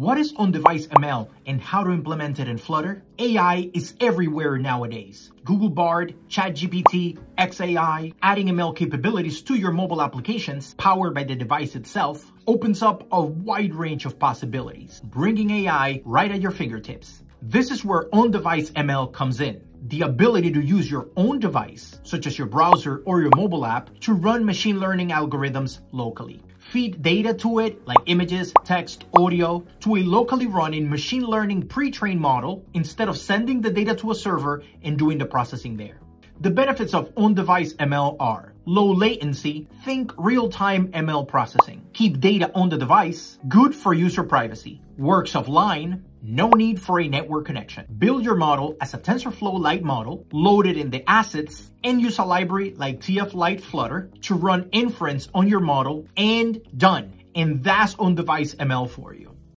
What is on-device ML and how to implement it in Flutter? AI is everywhere nowadays. Google Bard, ChatGPT, XAI, adding ML capabilities to your mobile applications powered by the device itself opens up a wide range of possibilities, bringing AI right at your fingertips. This is where on-device ML comes in the ability to use your own device, such as your browser or your mobile app, to run machine learning algorithms locally. Feed data to it, like images, text, audio, to a locally running machine learning pre-trained model instead of sending the data to a server and doing the processing there. The benefits of on-device ML are low latency, think real-time ML processing, keep data on the device, good for user privacy, works offline, no need for a network connection. Build your model as a TensorFlow Lite model, load it in the assets, and use a library like TF Lite Flutter to run inference on your model, and done. And that's on-device ML for you.